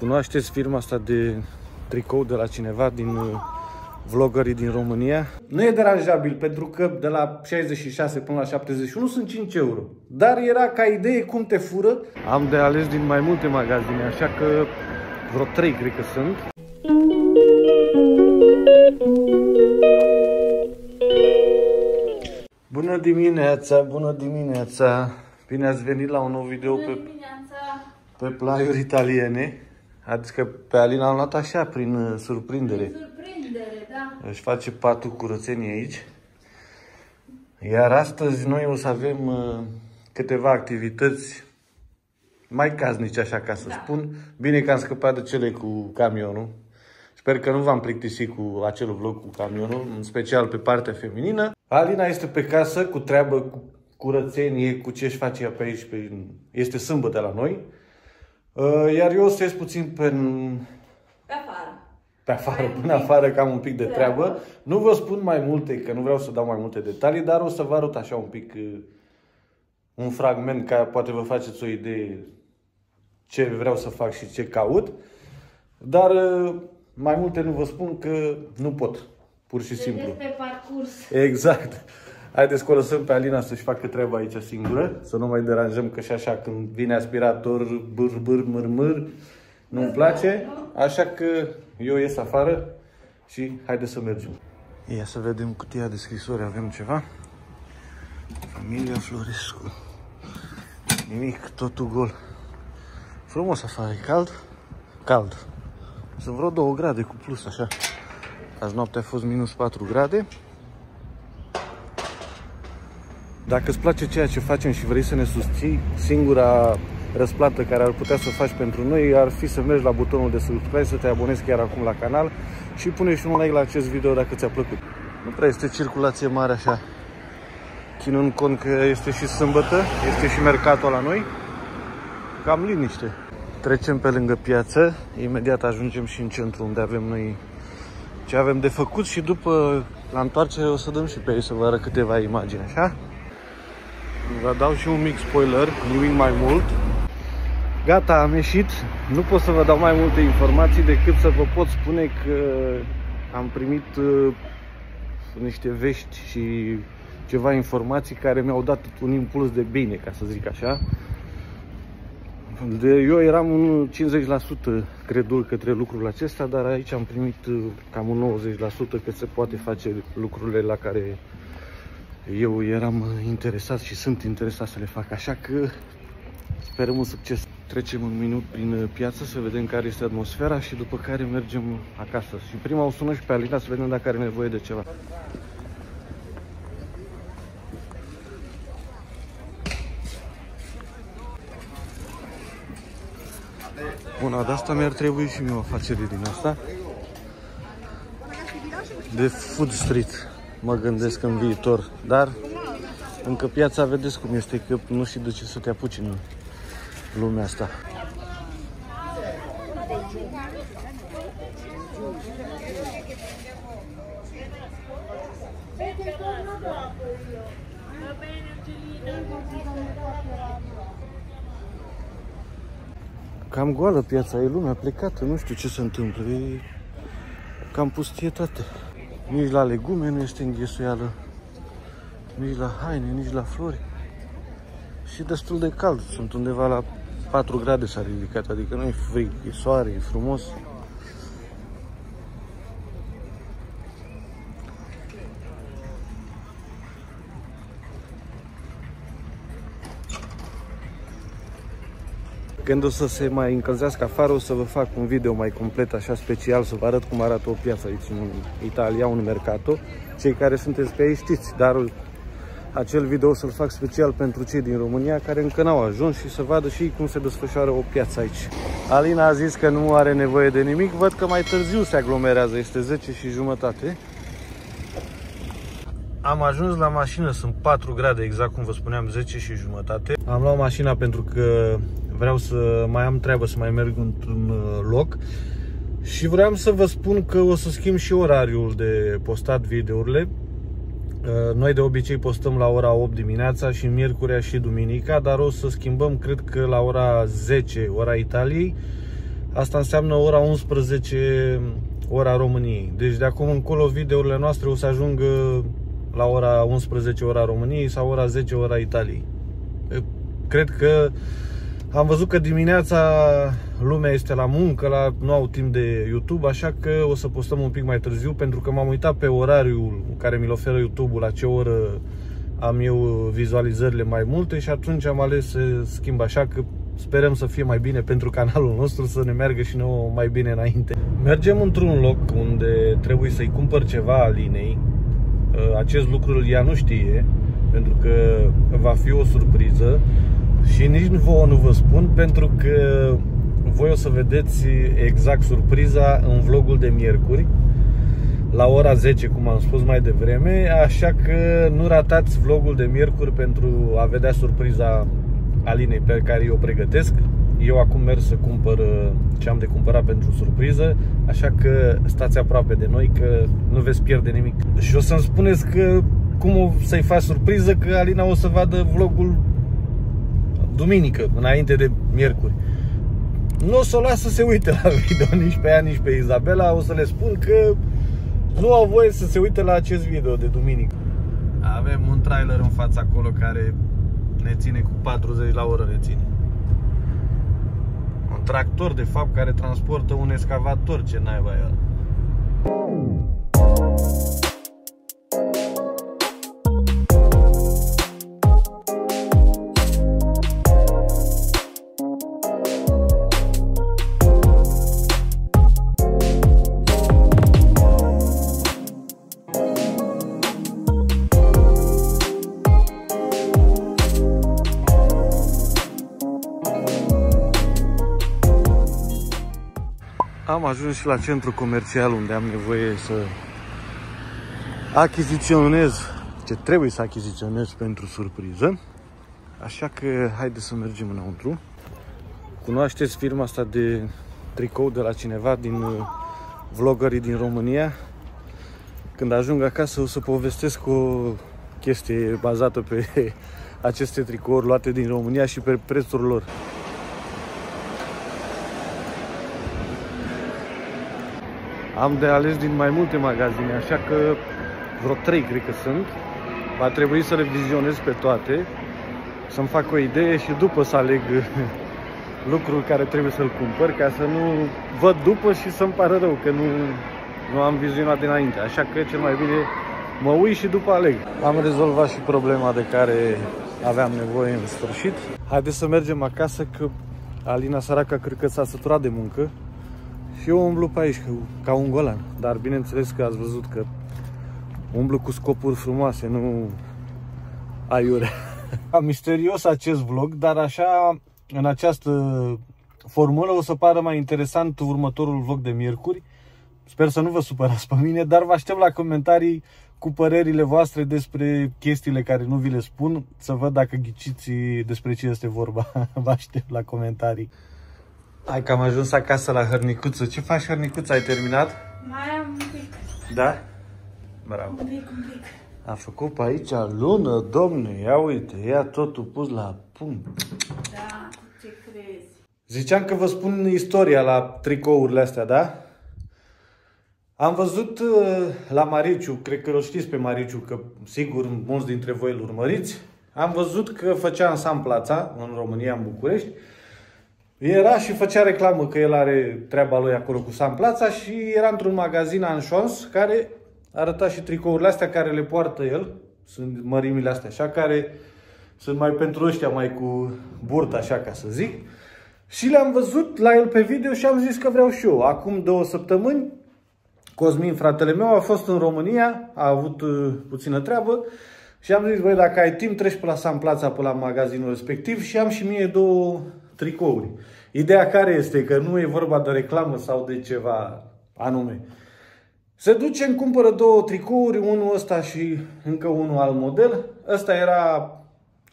Cunoașteți firma asta de tricou de la cineva din uh, vlogării din România? Nu e deranjabil pentru că de la 66 până la 71 sunt 5 euro. Dar era ca idee cum te fură. Am de ales din mai multe magazine, așa că vreo 3 cred că sunt. Bună dimineața, bună dimineața! Bine ați venit la un nou video pe, pe plaiuri italiene. Adică pe Alina am luat așa, prin uh, surprindere. Prin surprindere, da. Își face patul curățenie aici. Iar astăzi noi o să avem uh, câteva activități mai casnice, așa ca să da. spun. Bine că am scăpat de cele cu camionul. Sper că nu v-am plictisit cu acel vlog cu camionul, în special pe partea feminină. Alina este pe casă cu treabă, cu curățenie, cu ce își face ea pe aici. Pe... Este sâmbătă la noi. Uh, iar eu o să ies puțin pe... Pe afară. Pe afară, până afară, că am un pic de treabă. Nu vă spun mai multe, că nu vreau să dau mai multe detalii, dar o să vă arăt așa un pic uh, un fragment ca poate vă faceți o idee ce vreau să fac și ce caut. Dar uh, mai multe nu vă spun că nu pot, pur și simplu. pe parcurs. Exact. Haideți că o lăsăm pe Alina să-și facă treaba aici singură, să nu mai deranjăm, că și așa când vine aspirator, bâr, bâr, mâr, mâr, nu-mi place. Așa că eu ies afară și haideți să mergem. Ia să vedem cutia de scrisori, avem ceva. Familia Florescu. Nimic, totul gol. Frumos afară, e cald? Cald. Sunt vreo 2 grade cu plus, așa. Azi noaptea a fost minus 4 grade. Dacă îți place ceea ce facem și vrei să ne susții, singura răsplată care ar putea să o faci pentru noi ar fi să mergi la butonul de subscribe, să te abonezi chiar acum la canal și pune și un like la acest video dacă ți-a plăcut. Nu prea este circulație mare așa, ținând cont că este și sâmbătă, este și mercatul la noi, cam liniște. Trecem pe lângă piață, imediat ajungem și în centru unde avem noi ce avem de făcut și după la întoarcere o să dăm și pe ei să vă arăt câteva imagini, așa? Vă dau și un mic spoiler, nimic mai mult. Gata, am ieșit. Nu pot să vă dau mai multe informații decât să vă pot spune că am primit uh, niște vești și ceva informații care mi-au dat un impuls de bine, ca să zic așa. De, eu eram un 50% credul către lucrul acesta, dar aici am primit uh, cam un 90% că se poate face lucrurile la care eu eram interesat și sunt interesat să le fac, așa că sperăm un succes. Trecem un minut prin piață să vedem care este atmosfera și după care mergem acasă. Și prima o sună și pe Alina să vedem dacă are nevoie de ceva. Bună, de asta mi-ar trebui și mie o afacere din asta. De food street mă gândesc în viitor, dar încă piața vedeți cum este, că nu știi de ce să te apuci în lumea asta. Cam goală piața, e lumea plecată, nu știu ce se întâmplă, e cam pustietate. Nici la legume nu este înghesuială, nici la haine, nici la flori. Și destul de cald, sunt undeva la 4 grade s-a ridicat, adică nu e frig, e soare, e frumos. Când o să se mai încălzească afară, o să vă fac un video mai complet, așa special, să vă arăt cum arată o piață aici în Italia, un mercato. Cei care sunteți pe aici știți, dar acel video o să-l fac special pentru cei din România care încă n-au ajuns și să vadă și cum se desfășoară o piață aici. Alina a zis că nu are nevoie de nimic, văd că mai târziu se aglomerează, este 10 și jumătate. Am ajuns la mașină, sunt 4 grade, exact cum vă spuneam, 10 și jumătate. Am luat mașina pentru că vreau să mai am treabă să mai merg într-un uh, loc și vreau să vă spun că o să schimb și orariul de postat videourile. Uh, noi de obicei postăm la ora 8 dimineața și miercurea și duminica, dar o să schimbăm, cred că la ora 10, ora Italiei, Asta înseamnă ora 11 ora României. Deci de acum încolo videourile noastre o să ajungă la ora 11 ora României sau ora 10 ora Italiei. Cred că am văzut că dimineața lumea este la muncă, la, nu au timp de YouTube, așa că o să postăm un pic mai târziu pentru că m-am uitat pe orariul care mi-l oferă YouTube-ul, la ce oră am eu vizualizările mai multe și atunci am ales să schimb așa că sperăm să fie mai bine pentru canalul nostru, să ne meargă și nouă mai bine înainte. Mergem într-un loc unde trebuie să-i cumpăr ceva Alinei. Uh, acest lucru ea nu știe, pentru că va fi o surpriză și nici vouă nu vă spun, pentru că voi o să vedeți exact surpriza în vlogul de miercuri la ora 10, cum am spus mai devreme, așa că nu ratați vlogul de miercuri pentru a vedea surpriza Alinei pe care eu o pregătesc. Eu acum merg să cumpăr uh, ce am de cumpărat pentru surpriză, așa că stați aproape de noi că nu veți pierde nimic. Și o să-mi spuneți că cum o să-i faci surpriză, că Alina o să vadă vlogul duminică, înainte de miercuri. Nu o să o las să se uite la video nici pe ea, nici pe Izabela, o să le spun că nu au voie să se uite la acest video de duminică. Avem un trailer în fața acolo care ne ține cu 40 la oră ne ține. Un tractor, de fapt, care transportă un escavator, ce naiba el. Am ajuns și la centru comercial unde am nevoie să achiziționez ce trebuie să achiziționez pentru surpriză. Așa că haideți să mergem înăuntru. Cunoașteți firma asta de tricou de la cineva din uh, vlogării din România? Când ajung acasă o să povestesc o chestie bazată pe aceste tricouri luate din România și pe prețul lor. Am de ales din mai multe magazine, așa că vreo trei cred că sunt. Va trebui să le vizionez pe toate, să-mi fac o idee și după să aleg lucrul care trebuie să-l cumpăr, ca să nu văd după și să-mi pară rău că nu, nu am vizionat dinainte. Așa că cel mai bine mă uit și după aleg. Am rezolvat și problema de care aveam nevoie în sfârșit. Haideți să mergem acasă că Alina săraca cred că s-a săturat de muncă și eu umblu pe aici ca un golan. Dar bineînțeles că ați văzut că umblu cu scopuri frumoase, nu aiure. Misterios acest vlog, dar așa, în această formulă o să pară mai interesant următorul vlog de miercuri. Sper să nu vă supărați pe mine, dar vă aștept la comentarii cu părerile voastre despre chestiile care nu vi le spun, să văd dacă ghiciți despre ce este vorba. Vă aștept la comentarii. Hai că am ajuns acasă la hărnicuță. Ce faci, hărnicuță? Ai terminat? Mai am un pic. Da? Bravo. Un pic, un pic. A făcut pe aici lună, domne. Ia uite, ia totul pus la punct. Da, ce crezi? Ziceam că vă spun istoria la tricourile astea, da? Am văzut uh, la Mariciu, cred că îl știți pe Mariciu, că sigur mulți dintre voi îl urmăriți. Am văzut că făcea în San Plața, în România, în București, era și făcea reclamă că el are treaba lui acolo cu San Plața și era într-un magazin Anșons care arăta și tricourile astea care le poartă el. Sunt mărimile astea așa, care sunt mai pentru ăștia mai cu burtă, așa ca să zic. Și le-am văzut la el pe video și am zis că vreau și eu. Acum două săptămâni, Cosmin, fratele meu, a fost în România, a avut uh, puțină treabă și am zis, băi, dacă ai timp, treci pe la San Plața, pe la magazinul respectiv și am și mie două tricouri. Ideea care este că nu e vorba de reclamă sau de ceva anume. Se duce, îmi cumpără două tricouri, unul ăsta și încă unul alt model. Ăsta era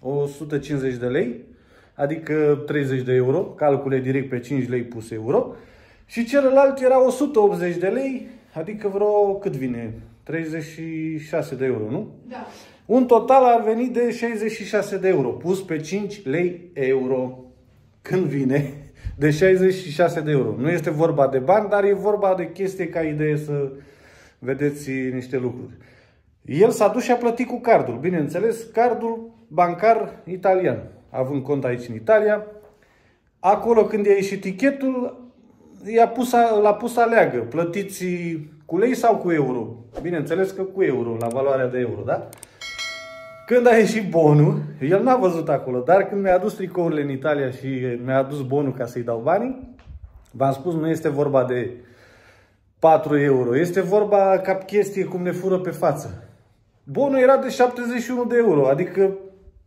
150 de lei, adică 30 de euro, calcule direct pe 5 lei pus euro. Și celălalt era 180 de lei, adică vreo, cât vine? 36 de euro, nu? Da. Un total ar veni de 66 de euro, pus pe 5 lei euro când vine. de 66 de euro. Nu este vorba de bani, dar e vorba de chestie ca idee să vedeți niște lucruri. El s-a dus și a plătit cu cardul. Bineînțeles, cardul bancar italian. Având cont aici în Italia. Acolo când i-a ieșit tichetul, i-a pus, l-a pus să aleagă. Plătiți cu lei sau cu euro? Bineînțeles că cu euro, la valoarea de euro, da? Când a ieșit bonul, el n-a văzut acolo, dar când mi-a adus tricourile în Italia și mi-a adus bonul ca să-i dau banii, v-am spus, nu este vorba de 4 euro, este vorba ca chestie cum ne fură pe față. Bonul era de 71 de euro, adică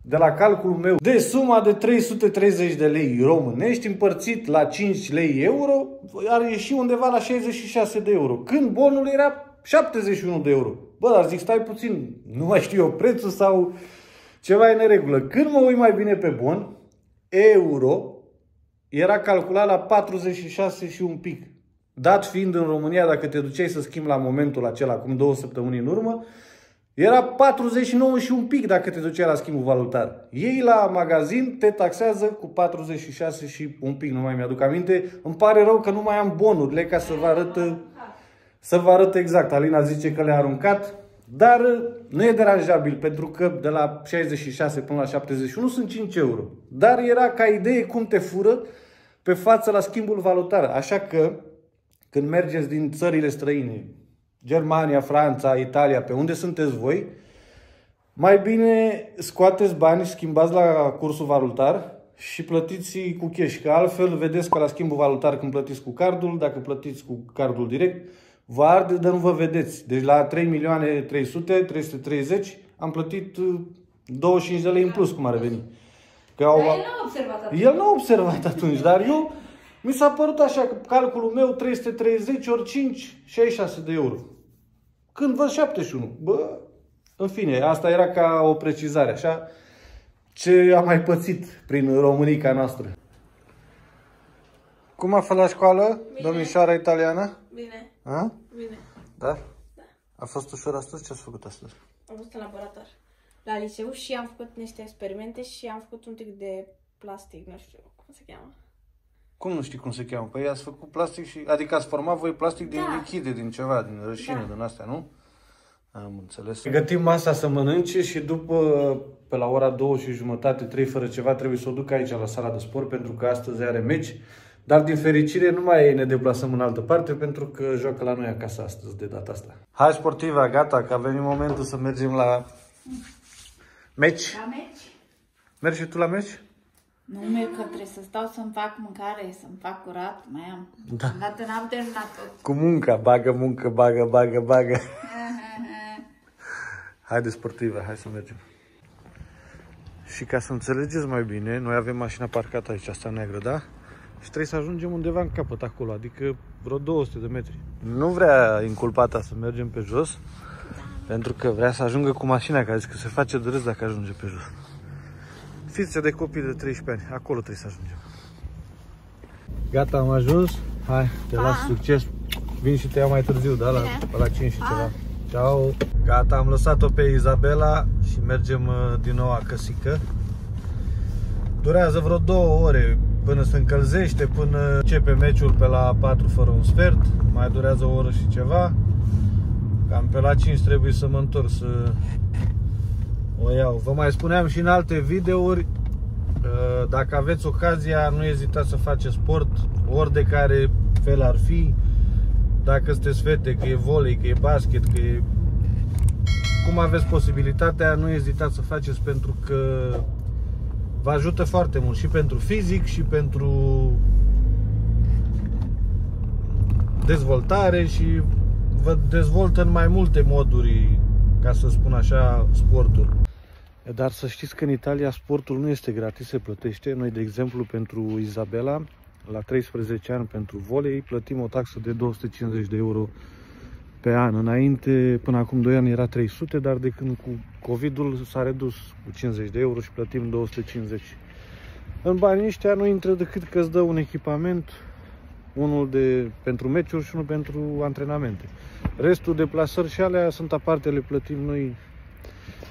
de la calculul meu, de suma de 330 de lei românești împărțit la 5 lei euro, ar ieși undeva la 66 de euro. Când bonul era 71 de euro. Bă, dar zic, stai puțin, nu mai știu eu prețul sau ceva e neregulă. Când mă uit mai bine pe bon, euro era calculat la 46 și un pic. Dat fiind în România, dacă te duceai să schimbi la momentul acela, acum două săptămâni în urmă, era 49 și un pic dacă te duceai la schimbul valutar. Ei la magazin te taxează cu 46 și un pic, nu mai mi-aduc aminte. Îmi pare rău că nu mai am bonurile ca să vă arăt, să vă arăt exact. Alina zice că le-a aruncat, dar nu e deranjabil pentru că de la 66 până la 71 sunt 5 euro. Dar era ca idee cum te fură pe față la schimbul valutar. Așa că când mergeți din țările străine, Germania, Franța, Italia, pe unde sunteți voi, mai bine scoateți bani, schimbați la cursul valutar și plătiți cu cash, că altfel vedeți că la schimbul valutar când plătiți cu cardul, dacă plătiți cu cardul direct, vă arde, dar nu vă vedeți. Deci la 3 milioane 300, 330 am plătit 25 uh, de lei în plus, cum ar veni. Că au... Dar el nu a observat atunci. El nu a observat atunci, dar eu mi s-a părut așa că calculul meu 330 ori 5, 66 de euro. Când văd 71. Bă, în fine, asta era ca o precizare, așa, ce am mai pățit prin Românica noastră. Cum a fost la școală, Bine. domnișoara italiană? Bine. A? Bine. Da? Da. A fost ușor astăzi? Ce ați făcut astăzi? Am fost în laborator la liceu și am făcut niște experimente și am făcut un pic de plastic, nu știu cum se cheamă. Cum nu știi cum se cheamă? Păi ați făcut plastic și... Adică ați format voi plastic din da. lichide, din ceva, din rășine, da. din astea, nu? Am înțeles. Gătim masa să mănânce și după, pe la ora două și jumătate, trei fără ceva, trebuie să o duc aici la sala de sport pentru că astăzi are meci. Dar din fericire nu mai ne deplasăm în altă parte pentru că joacă la noi acasă astăzi de data asta. Hai sportiva, gata, că a venit momentul să mergem la meci. La meci? Mergi și tu la meci? Nu merg că trebuie să stau să-mi fac mâncare, să-mi fac curat, mai am. Da. Dată n-am terminat tot. Cu munca, bagă muncă, bagă, bagă, bagă. Haide sportivă, hai să mergem. Și ca să înțelegeți mai bine, noi avem mașina parcată aici, asta neagră, da? Și trebuie să ajungem undeva în capăt acolo, adică vreo 200 de metri. Nu vrea inculpata să mergem pe jos, pentru că vrea să ajungă cu mașina, care zice că se face de râs dacă ajunge pe jos. Fițe de copii de 13 ani. Acolo trebuie să ajungem. Gata, am ajuns. Hai, te pa. las succes. Vin și te iau mai târziu, da? La, la 5 și pa. ceva. Ciao. Gata, am lăsat-o pe Izabela și mergem uh, din nou acăsică. Durează vreo două ore până se încălzește, până începe meciul pe la 4 fără un sfert. Mai durează o oră și ceva. Cam pe la 5 trebuie să mă întorc să o iau. Vă mai spuneam și în alte videouri, uh, dacă aveți ocazia, nu ezitați să faceți sport, ori de care fel ar fi, dacă sunteți fete, că e volei, că e basket, că e... Cum aveți posibilitatea, nu ezitați să faceți pentru că vă ajută foarte mult și pentru fizic și pentru dezvoltare și vă dezvoltă în mai multe moduri, ca să spun așa, sportul. Dar să știți că în Italia sportul nu este gratis, se plătește. Noi, de exemplu, pentru Izabela, la 13 ani pentru volei, plătim o taxă de 250 de euro pe an. Înainte, până acum 2 ani, era 300, dar de când cu COVID-ul s-a redus cu 50 de euro și plătim 250. În banii ăștia nu intră decât că îți dă un echipament, unul de, pentru meciuri și unul pentru antrenamente. Restul de plasări și alea sunt aparte, le plătim noi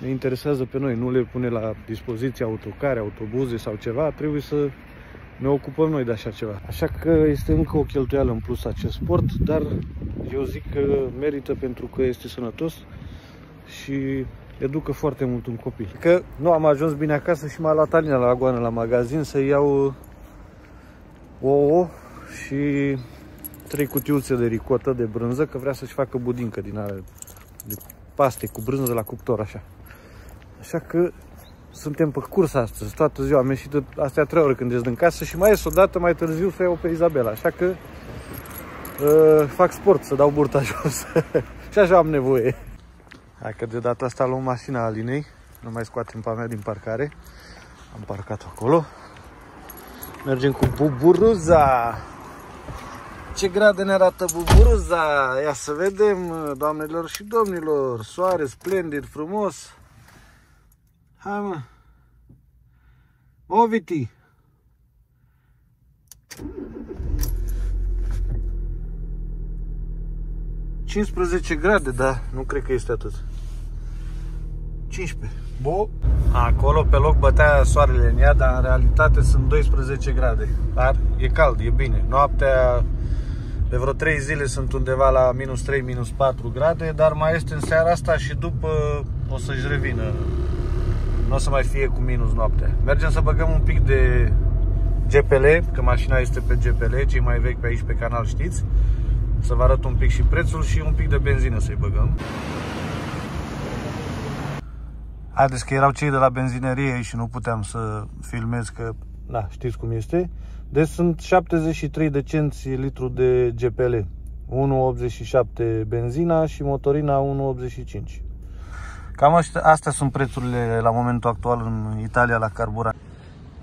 ne interesează pe noi, nu le pune la dispoziție autocare, autobuze sau ceva, trebuie să ne ocupăm noi de așa ceva. Așa că este încă o cheltuială în plus acest sport, dar eu zic că merită pentru că este sănătos și educă foarte mult un copil. Că nu am ajuns bine acasă și m-a luat Alina la goană la magazin să iau ouă și trei cutiuțe de ricotă de brânză, că vrea să-și facă budincă din ale de paste cu brânză de la cuptor, așa. Așa că suntem pe curs astăzi, toată ziua. Am ieșit astea trei ore când ies din casă și mai ies o dată mai târziu să iau pe Izabela. Așa că uh, fac sport, să dau burta jos. și așa am nevoie. Hai că de data asta luăm mașina Alinei. Nu mai scoatem pe mea din parcare. Am parcat acolo. Mergem cu buburuza. Ce grade ne arată buburuza? Ia să vedem, doamnelor și domnilor. Soare splendid, frumos. Hai mă. O, Viti. Cincisprezece grade, da, nu cred că este atât. 15. Bo. Acolo pe loc bătea soarele în ea, dar în realitate sunt 12 grade. Dar e cald, e bine. Noaptea de vreo 3 zile sunt undeva la minus 3, minus 4 grade, dar mai este în seara asta și după o să-și revină. Nu o să mai fie cu minus noaptea. Mergem să băgăm un pic de GPL, că mașina este pe GPL, cei mai vechi pe aici pe canal știți. Să vă arăt un pic și prețul și un pic de benzină să-i băgăm. Haideți că erau cei de la benzinerie și nu puteam să filmez că, da, știți cum este. Deci sunt 73 de cenți litru de GPL. 1,87 benzina și motorina 1,85. Cam astea, astea sunt prețurile la momentul actual în Italia la carburant.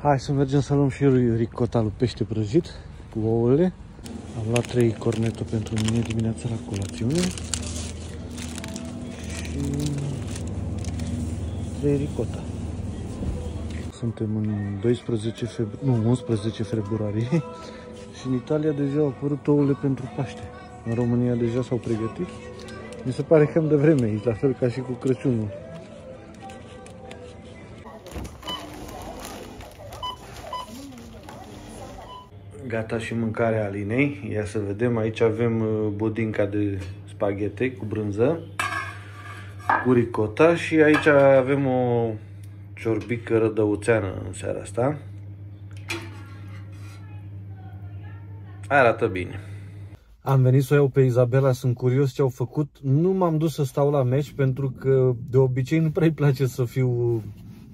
Hai să mergem să luăm și ricota lui pește prăjit cu ouăle. Am luat 3 corneto pentru mine dimineața la colațiune. Și 3 ricota. Suntem în 12 februarie, nu, 11 februarie și în Italia deja au apărut ouăle pentru Paște. În România deja s-au pregătit. Mi se pare cam de vreme aici, la fel ca și cu Crăciunul. Gata și mâncarea Alinei. Ia să vedem, aici avem uh, budinca de spaghete cu brânză, cu ricota și aici avem o ciorbică rădăuțeană în seara asta. Arată bine. Am venit să o iau pe Izabela, sunt curios ce au făcut. Nu m-am dus să stau la meci pentru că de obicei nu prea îi place să fiu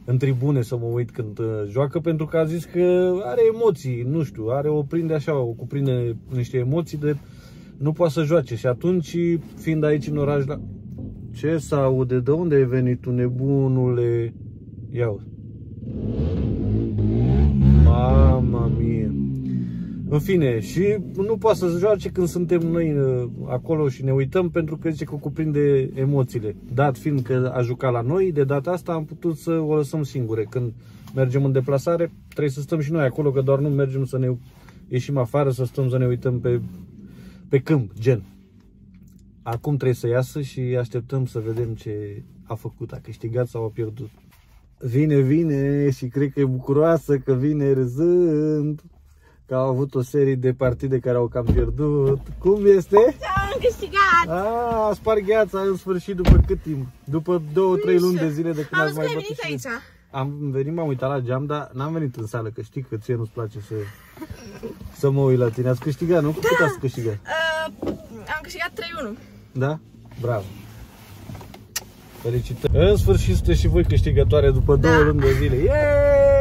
în tribune să mă uit când uh, joacă pentru că a zis că are emoții, nu știu, are o prinde așa, o cuprinde niște emoții de nu poate să joace și atunci fiind aici în oraș la... Ce să aude? De unde ai venit tu nebunule? Ia Mama mie. În fine, și nu poate să joace când suntem noi uh, acolo și ne uităm pentru că zice că cuprinde emoțiile. Dat fiind că a jucat la noi, de data asta am putut să o lăsăm singure. Când mergem în deplasare, trebuie să stăm și noi acolo, că doar nu mergem să ne ieșim afară, să stăm să ne uităm pe, pe câmp, gen. Acum trebuie să iasă și așteptăm să vedem ce a făcut, a câștigat sau a pierdut. Vine, vine și cred că e bucuroasă că vine râzând că au avut o serie de partide care au cam pierdut. Cum este? Am câștigat! Ah, spar gheața în sfârșit după cât timp? După două, trei luni de zile de când Am ați mai bătut venit aici. Am venit, m-am uitat la geam, dar n-am venit în sală, că știi că ție nu-ți place să, să mă uit la tine. Ați câștigat, nu? Cu cât ați câștigat? Uh, am câștigat 3-1. Da? Bravo! Felicitări! În sfârșit sunteți și voi câștigătoare după două Da. luni de zile. Yeee!